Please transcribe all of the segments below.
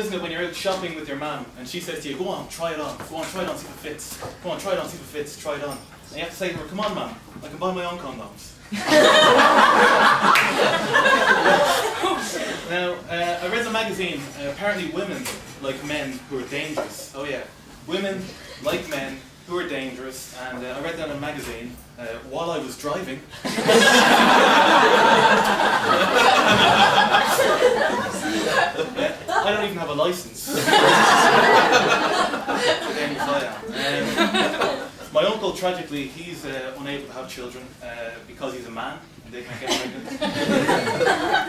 isn't it, when you're out shopping with your mum and she says to you, go on, try it on, go on, try it on, see if it fits. Go on, try it on, see if it fits, try it on. And you have to say to her, come on, mum, I can buy my own condoms. now, uh, I read the magazine, uh, apparently women like men who are dangerous. Oh yeah, women like men who are dangerous, and uh, I read that in a magazine uh, while I was driving. I don't even have a license. um, my uncle, tragically, he's uh, unable to have children uh, because he's a man and they can't get pregnant.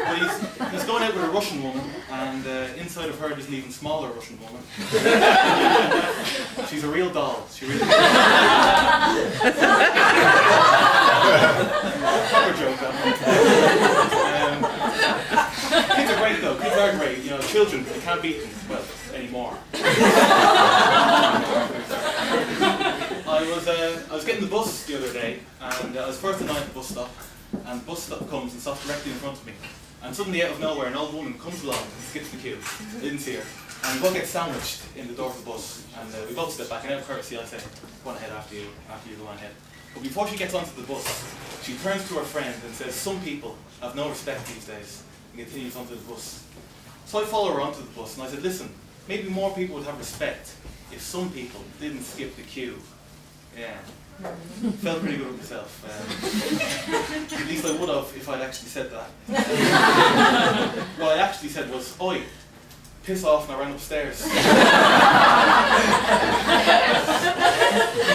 but he's, he's going out with a Russian woman, and uh, inside of her there's an even smaller Russian woman. She's a real doll. She really Proper joke, that um, Kids are great though. Kids are great. You know, children, they can't beat them, well, anymore. I was, uh, I was getting the bus the other day, and uh, I was first in line at the bus stop, and the bus stop comes and stops directly in front of me. And suddenly, out of nowhere, an old woman comes along and skips the queue. I didn't see her. And we both get sandwiched in the door of the bus, and uh, we both step back, and out of courtesy, I say, go on ahead after you, after you go on ahead. But before she gets onto the bus, she turns to her friend and says, some people have no respect these days, and continues onto the bus. So I follow her onto the bus, and I said, listen, maybe more people would have respect if some people didn't skip the queue yeah. Felt pretty good with myself. Um, at least I would have if I'd actually said that. what I actually said was, Oi, piss off and I ran upstairs. I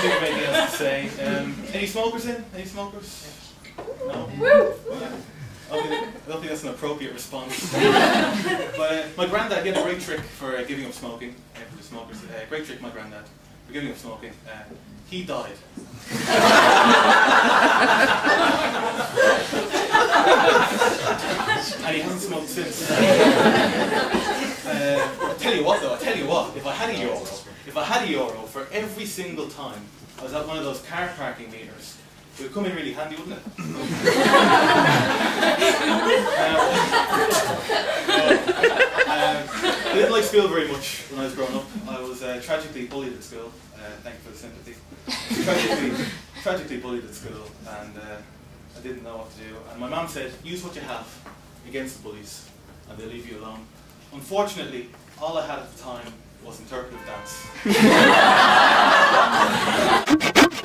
think of anything else to say. Um, any smokers in? Any smokers? No? Yeah. I don't think that's an appropriate response. Uh, my granddad, he had a great trick for uh, giving up smoking. Uh, for the smokers, uh, great trick, my granddad, for giving up smoking. Uh, he died. and he hasn't smoked since. Uh, I tell you what though, I tell you what, if I had a euro, if I had a euro for every single time I was at one of those car parking meters, it would come in really handy, wouldn't it? um, I didn't like school very much when I was growing up. I was uh, tragically bullied at school. Uh, thank you for the sympathy. Tragically, tragically bullied at school, and uh, I didn't know what to do. And my mum said, use what you have against the bullies, and they'll leave you alone. Unfortunately, all I had at the time was interpretive dance.